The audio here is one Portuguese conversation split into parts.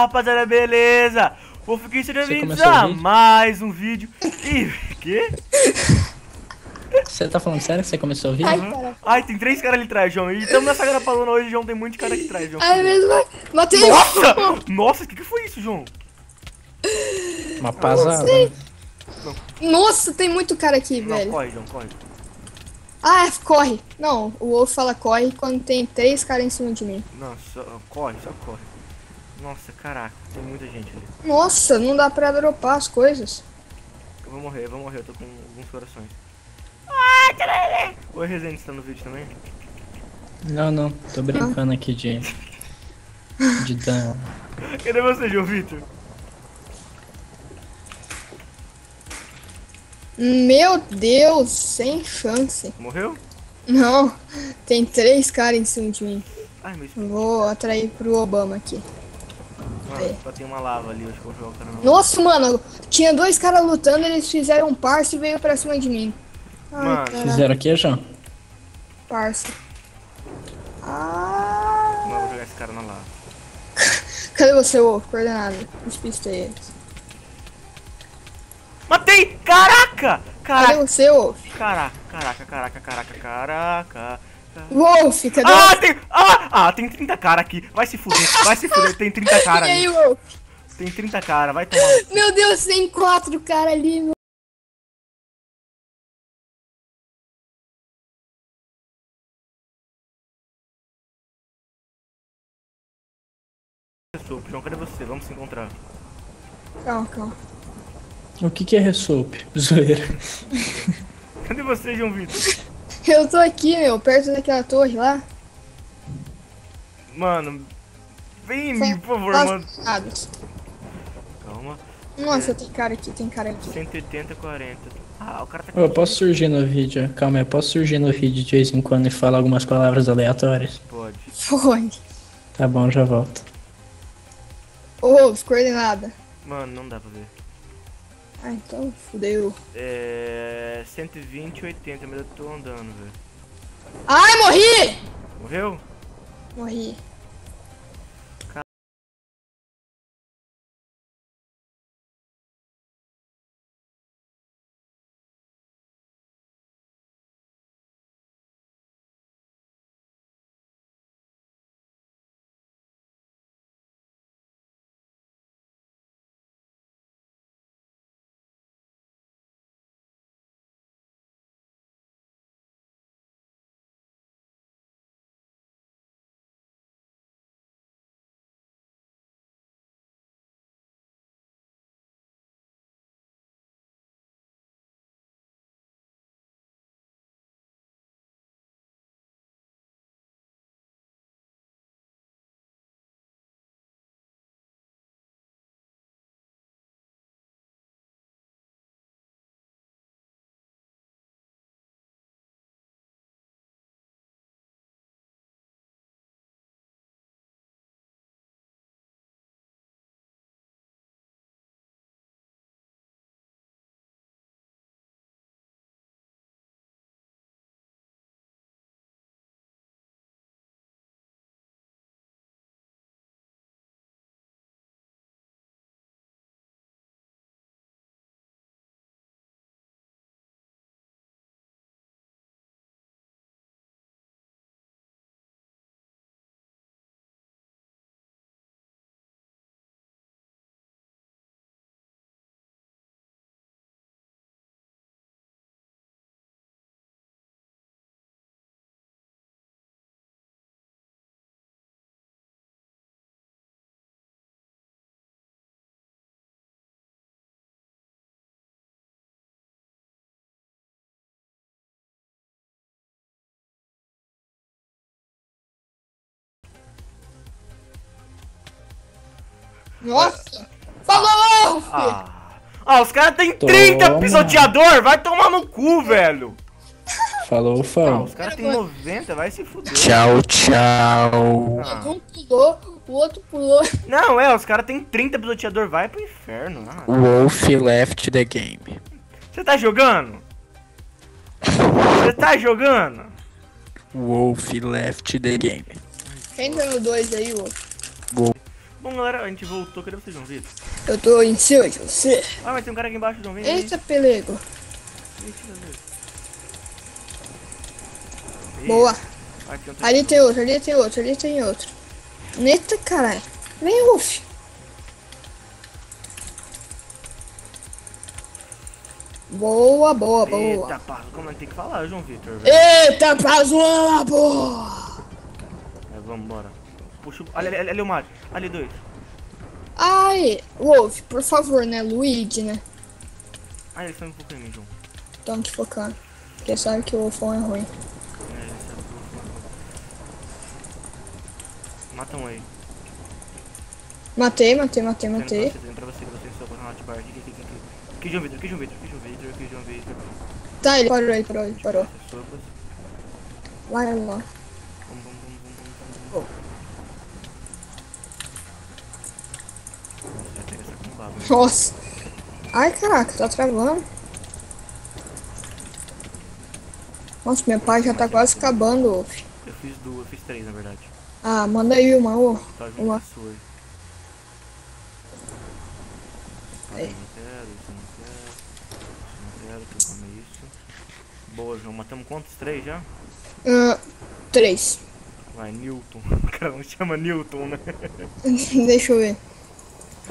rapaziada, beleza? Vou ficar sejam bem-vindos a mais um vídeo. Ih, quê? Você tá falando sério que você começou a ouvir? Ai, cara. Ai, tem três caras ali atrás, João. E estamos nessa grapalona hoje, João. Tem muito cara aqui atrás, João. Ai, mesmo. Matei. Nossa! Nossa, o que, que foi isso, João? Uma pasada. Sei. Nossa, tem muito cara aqui, Não, velho. corre, João, corre. Ah, é, corre. Não, o Wolf fala corre quando tem três caras em cima de mim. Não, só corre, só corre. Nossa, caraca, tem muita gente ali. Nossa, não dá pra dropar as coisas. Eu vou morrer, eu vou morrer, eu tô com alguns corações. Ai, caralho! Oi, Rezende, você tá no vídeo também? Não, não. Tô brincando aqui de. De dano. Cadê você, João Vitor? Meu Deus, sem chance. Morreu? Não, tem três caras em cima de mim. Ai, meu Vou atrair pro Obama aqui. Mano, só tem uma lava ali, acho que eu vou jogar o cara na Nossa, mano, tinha dois caras lutando, eles fizeram um parça e veio pra cima de mim. Ai, Mano. caralho, Fizeram aqui, João? parça. Ah, Não, eu vou jogar esse cara na lava. cadê você, Wolf? Coordenada. Despistei eles. Matei! Caraca! Cadê Caraca! você, Wolf? Caraca, caraca, caraca, caraca, caraca. Wolf, cadê Ah, tem. Ah, ah, tem 30 cara aqui. Vai se fuder, vai se fuder. Tem 30 cara E aí, ali. Wolf? Tem 30 cara, vai tomar. Meu Deus, tem quatro caras ali, meu. João, cadê você? Vamos se encontrar. Calma, calma. O que que é ressoap? Zoeira. Cadê você, João Vitor? Eu tô aqui, meu, perto daquela torre lá. Mano, vem em mim, por favor, Tá- mano. Dados. Calma. Nossa, tem cara aqui, tem cara aqui. 180, 40. Ah, o cara tá Eu posso surgir no vídeo? Calma aí, eu posso surgir no vídeo de vez em quando e falar algumas palavras aleatórias? Pode. Foi. Tá bom, já volto. Ô, Wolf, coordenada. Mano, não dá pra ver. Ah, então fudeu. É. 120, 80, mas eu tô andando, velho. Ai, morri! Morreu? Morri. Nossa! Falou, Wolf! Ah. Ah, os caras têm 30 Toma. pisoteador! Vai tomar no cu, velho! Falou, Ah, falou. os caras têm 90, vai se fuder. Tchau, tchau. Ah. Um pulou, o outro pulou. Não, é, os caras têm 30 pisoteador, vai pro inferno. Ah, Wolf left the game. Você tá jogando? Você tá jogando? Wolf left the game. Entra no 2 aí, Wolf. Bom, galera, a gente voltou. Cadê vocês, João Vitor? Eu tô em cima de você. Ah, mas tem um cara aqui embaixo, João. Vem. Eita, pelego. Boa. ah, tem Ali tem outro, ali tem outro, ali tem outro. Eita, caralho. Vem, Ruf. Boa, boa, boa. Eita, pá, como é que tem que falar, João Vitor? velho? Eita, Pazuela, boa. É, vamos embora. Puxa o... Ali, ali, ali, ali o Mario. Ali dois. Ai, Wolf, por favor, né? Luigi, né? Ah, eles estão um pouco em mim, João. Tamo te focando. Porque sabe que o Wolfão é ruim. É, eles estão um pouco- Matam aí. Matei, matei, matei, matei. pra você, pra você, que você tem seu hotbar. Aqui, aqui, aqui, aqui. Aqui, João Vitor, aqui, João Vitor, aqui, João Vitor, aqui, João Vitor. Tá, ele parou, ele parou, ele parou. Vai lá. Bum, bum, bum, bum, bum, bum. Nossa, já pega essa combada. né? Nossa. Ai, caraca, tá travando. Nossa, minha página já tá quase acabando. Eu fiz duas, eu fiz três, na verdade. Ah, manda aí uma, ô. Tá Uma. sua. Aí. eu não quero, isso eu não quero. Isso eu não quero, tu come isso. Boa, João. Matamos quantos? Três já? Ah, três. Vai, Newton. O cara não chama Newton, né? Deixa eu ver.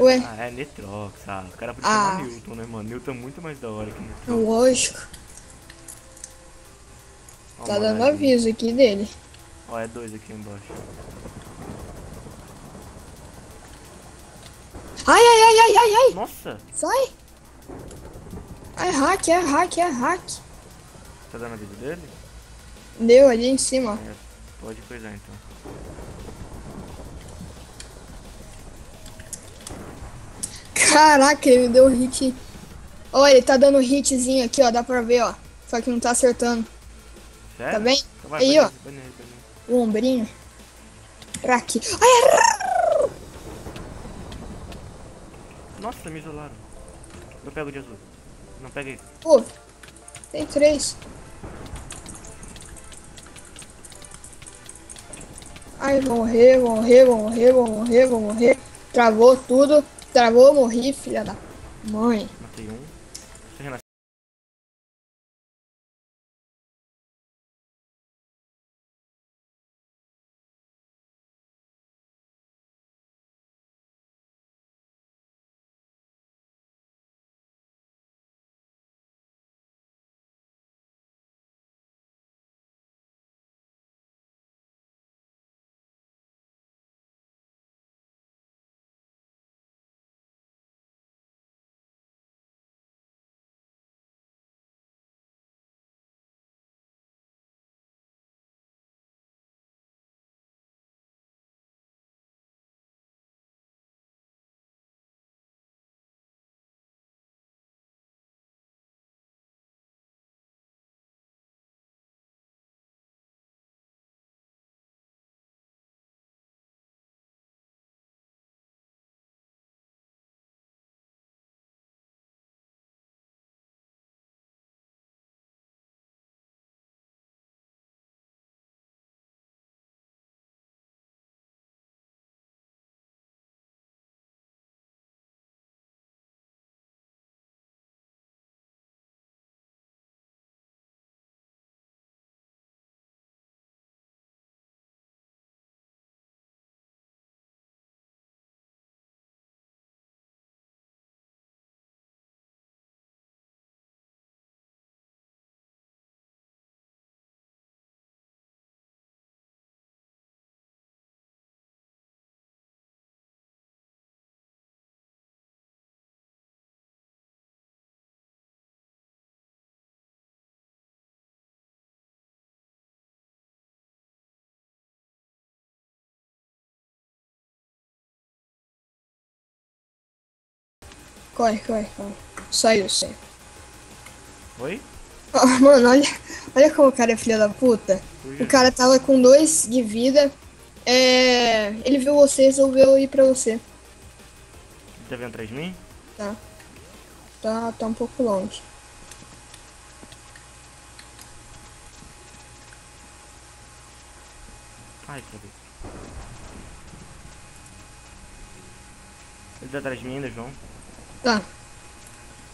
Ué, Ah, é Netrox, ah. O cara podia Ah. chamar Newton, né, mano? Newton é muito mais da hora que Netrox. lógico. Ó, Tá dando olhadinha. aviso aqui dele. Ó, é dois aqui embaixo. Ai, ai, ai, ai, ai, ai. Nossa! Sai. É hack, é hack, é hack. Tá dando a vida dele? Deu ali em cima. É, pode coisar então. Caraca, ele me deu hit. Ó, ele tá dando hitzinho aqui, ó. Dá pra ver, ó. Só que não tá acertando. Sério? Tá bem? Então vai, Aí, ó. O ombrinho. Pra aqui. Ai! Nossa, me isolaram. Eu pego de azul. Não, pega aí. Pô, tem três. Ai, vou morrer, vou morrer, vou morrer, vou morrer, vou morrer. Travou tudo. Travou, morri, filha da mãe. Matei um. Corre, corre, corre. Saiu, saiu. Oi? Ó, mano, olha, olha como o cara é filha da puta. O cara tava com dois de vida. É. Ele viu você e resolveu ir pra você. Tá vendo atrás de mim? Tá. Tá, tá um pouco longe. Ai, cadê? Ele tá atrás de mim ainda, João. Tá.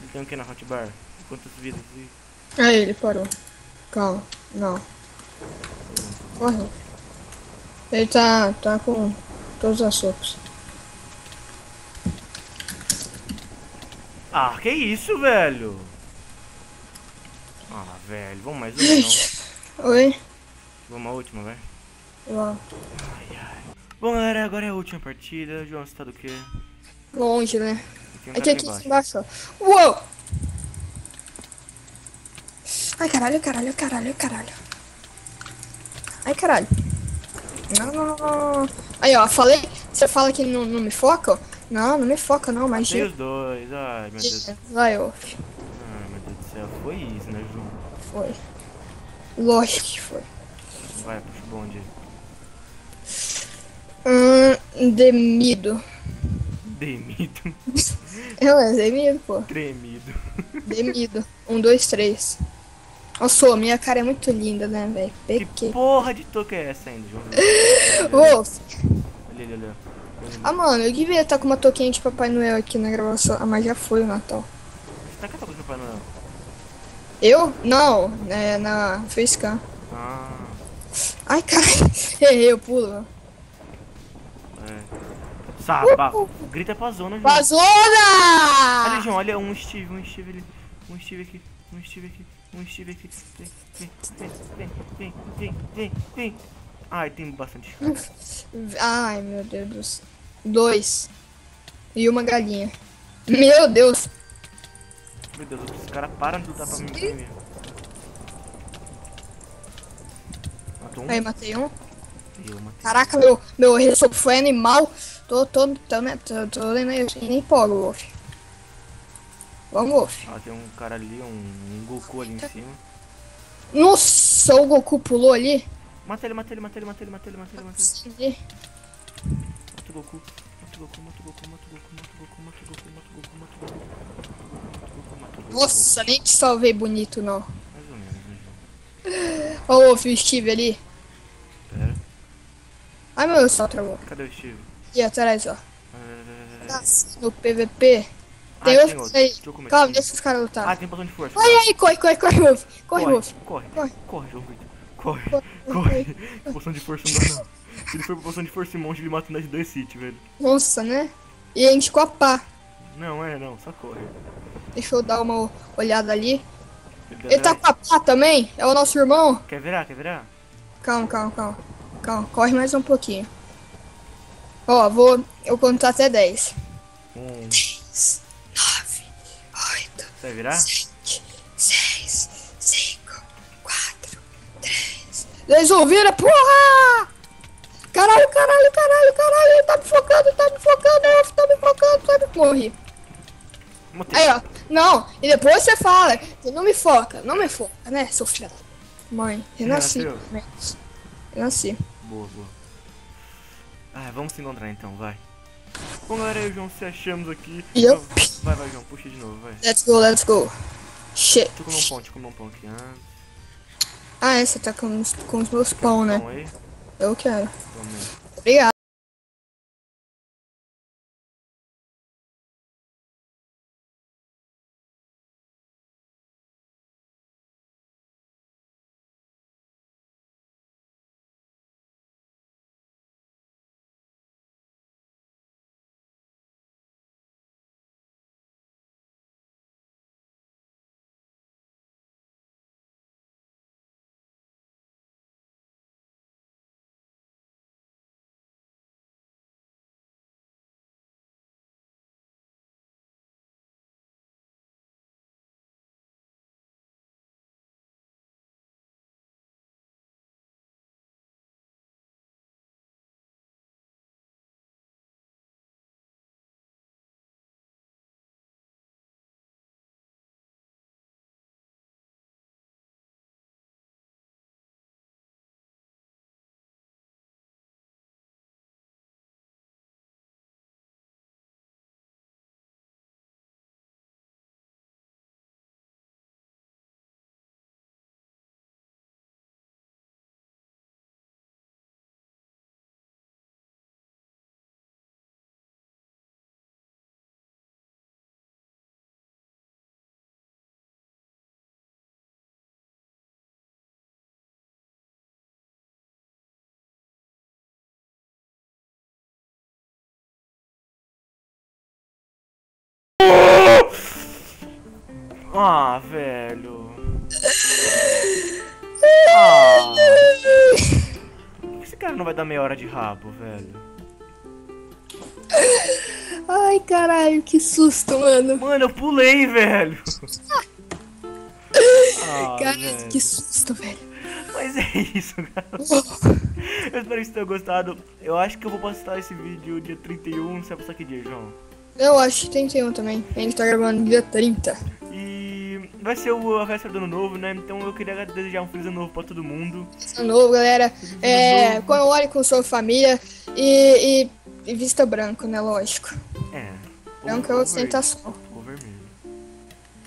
Ele tem o que na hotbar? Quantas vidas? Aí ele parou. Calma. Não. Corre. Ele tá, tá com todas as sopas. Ah, que isso, velho? Ah, velho. Vamos mais uma, não? Oi? Vamos a última, vai. Uau. Bom, galera, agora é a última partida. João, você tá do quê? Longe, né? Aqui, aqui ali embaixo. Uou! Ai, caralho, caralho, caralho, caralho. Ai, caralho. Não, não, não. Aí, ó, falei. Você fala que não, não me foca? Não, não me foca, não, mas. Tem os dois. Ai, meu Deus. Vai, ó. Ai, meu Deus do céu. Foi isso, né, João? Foi. Lógico que foi. Vai, puxa o bonde. Hum, demido. Demido. Eu é demido, pô. Tremido. Demido. Um, dois, três. Nossa, minha cara é muito linda, né, velho? Que porra de toque é essa ainda, João? Ali, ali, ali. ó. Ah, mano, eu devia estar com uma touquinha de Papai Noel aqui na gravação. Ah, mas já foi o Natal. Você tá com a do Papai Noel? Eu? Não, é na Facecam. Ah, Ai, caralho. Errei, eu pulo. é. Saba. Grita pra zona, João. Ali, Vazona! João, olha um Steve, um Steve ali. Um Steve aqui, um Steve aqui, um Steve aqui. Vem, vem, vem, vem, vem, vem, vem, vem. Ai, tem bastante cara. Ai, meu Deus do céu. Dois. E uma galinha. Meu Deus. Meu Deus, os caras param de lutar pra mim primeiro. Matou um? Aí, matei um. Eu matei. Caraca, meu, meu ressopo foi animal. Tô, tô, tô, né, tô, tô nem, nem empolgo, Wolf. Vamos, Wolf. Ah, tem um cara ali, um, um Goku ali em cima. Nossa, o Goku pulou ali. Mata ele, mata ele, mata ele, mata ele, mata ele, mata ele, mata ele. Mata o Goku. Mata o Goku, mata o Goku, mata o Goku, mata o Goku, mata o Goku, mata o Goku, mata o Goku. Mata o Goku, mata o Goku. Nossa, nem te salvei bonito, não. Mais ou menos, né? Ó, o Wolf, o Steve ali. Pera. Ai, meu Deus, só travou. Cadê o Steve? Aqui atrás, ó. Ah, Tá no PVP. Ah, Tem tem outro aí. Comer. Calma, deixa os caras Ah, lutar. tem poção de força. Ai, ai, corre, corre, corre, Wolf. Corre, Wolf. corre, corre, Corre. corre. Corre, Corre, corre. Poção de força não. Se ele for pra poção de força e monte, ele mata nós dois sítios, velho. Nossa, né? E a gente com a pá. Não, é não, só corre. Deixa eu dar uma olhada ali. Ele, Ele tá com a pá também? É o nosso irmão? Quer virar, quer virar? Calma, calma, calma. Calma, corre mais um pouquinho. Ó, vou eu contar até 10. Um. 10, 9, 8, Você vai virar? 7, 6, 5, 4, 3. Eles ouviram, porra! Caralho, caralho, caralho, caralho, tá me focando, tá me focando, eu tá me focando, tá me morri. Matei. Aí, ó. Não, e depois você fala, você não me foca, não me foca, né, seu filho da mãe. Renasci. Né? Renasci. Boa, boa. Ah, vamos se encontrar então, vai. Bom, galera, eu e o João se achamos aqui. Yup. Vai, vai, João, puxa de novo, vai. Let's go, let's go. Shit. Deixa eu comer um pão, deixa eu comer um pão aqui antes. Ah, é, você tá com, os- com os meus pão, né? Pão aí? Eu quero. Vamos. Obrigado. Ah, velho. Ah. Por que esse cara não vai dar meia hora de rabo, velho? Ai, caralho, que susto, mano. Mano, eu pulei, velho. Ah, Cara, velho. que susto, velho. Mas é isso, galera. Eu espero que vocês tenham gostado. Eu acho que eu vou postar esse vídeo dia 31. Você vai postar que dia, João? Eu acho que tem um também. A gente tá gravando dia 30. E vai ser o, a véspera do ano novo, né? Então eu queria desejar um feliz ano novo pra todo mundo. Ano novo, galera. É, comemore com sua família e, e, e vista branco, né? Lógico. É. Branco é ostentação. Ou vermelho.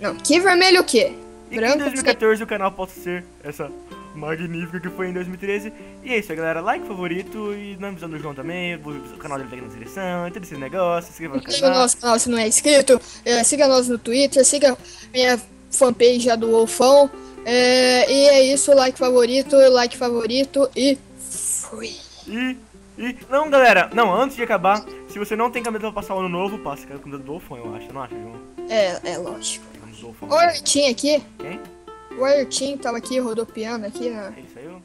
Não, que vermelho o quê? E que Branco em 2014 o canal possa ser essa magnífica que foi em 2013. E é isso aí, galera. Like, favorito e não avisando o João também. O canal dele tá aqui na descrição. Todo esse negócio. Se inscreva no Siga o canal. nosso canal se não é inscrito. É, siga nós no Twitter. Siga minha fanpage já do Wolfão. É, e é isso. Like favorito, like favorito e fui. E, e. Não, galera. Não, antes de acabar. Se você não tem camisa pra passar o ano novo, passa a camisa do Dolphon, eu acho. Não acha, João? É, é lógico. O Ayrton aqui. Quem? O Ayrton tava aqui rodopiando aqui. Né? Ele saiu?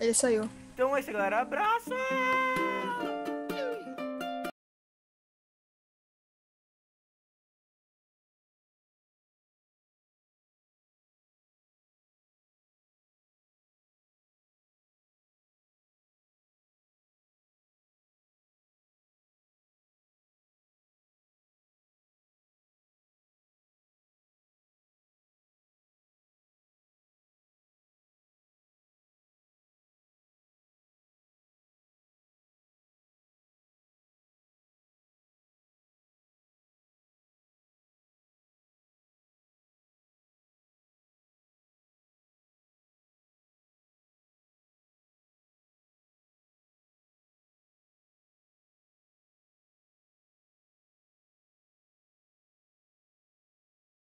Ele saiu. Então é isso, galera. Abraço!